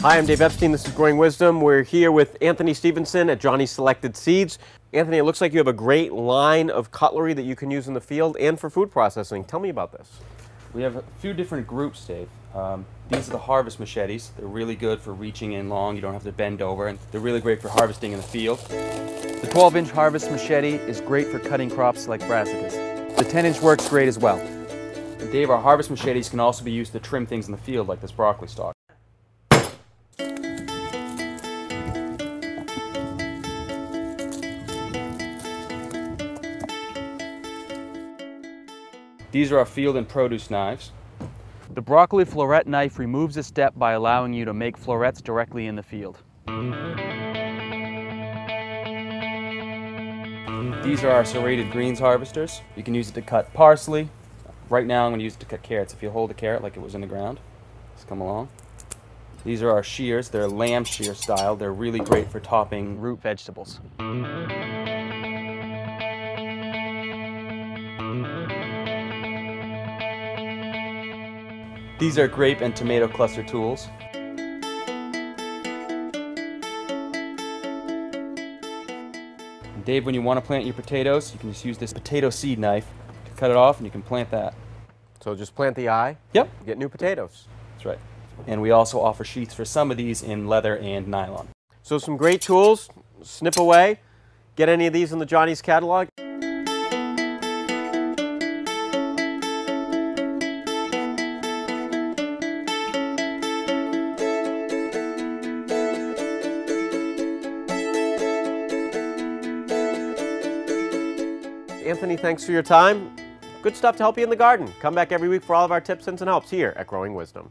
Hi, I'm Dave Epstein. This is Growing Wisdom. We're here with Anthony Stevenson at Johnny's Selected Seeds. Anthony, it looks like you have a great line of cutlery that you can use in the field and for food processing. Tell me about this. We have a few different groups, Dave. Um, these are the harvest machetes. They're really good for reaching in long. You don't have to bend over, and they're really great for harvesting in the field. The 12-inch harvest machete is great for cutting crops like brassicas. The 10-inch works great as well. Dave, our harvest machetes can also be used to trim things in the field like this broccoli stalk. These are our field and produce knives. The broccoli floret knife removes a step by allowing you to make florets directly in the field. These are our serrated greens harvesters. You can use it to cut parsley. Right now I'm going to use it to cut carrots. If you hold a carrot like it was in the ground, just come along. These are our shears. They're lamb shear style. They're really great for topping root vegetables. These are grape and tomato cluster tools. Dave, when you want to plant your potatoes, you can just use this potato seed knife cut it off and you can plant that. So just plant the eye, Yep, get new potatoes. that's right. And we also offer sheaths for some of these in leather and nylon. So some great tools, snip away. Get any of these in the Johnny's catalog. Anthony, thanks for your time. Good stuff to help you in the garden. Come back every week for all of our tips, hints, and helps here at Growing Wisdom.